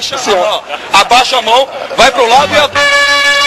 abaixa a mão, abaixa a mão, vai pro lado e a...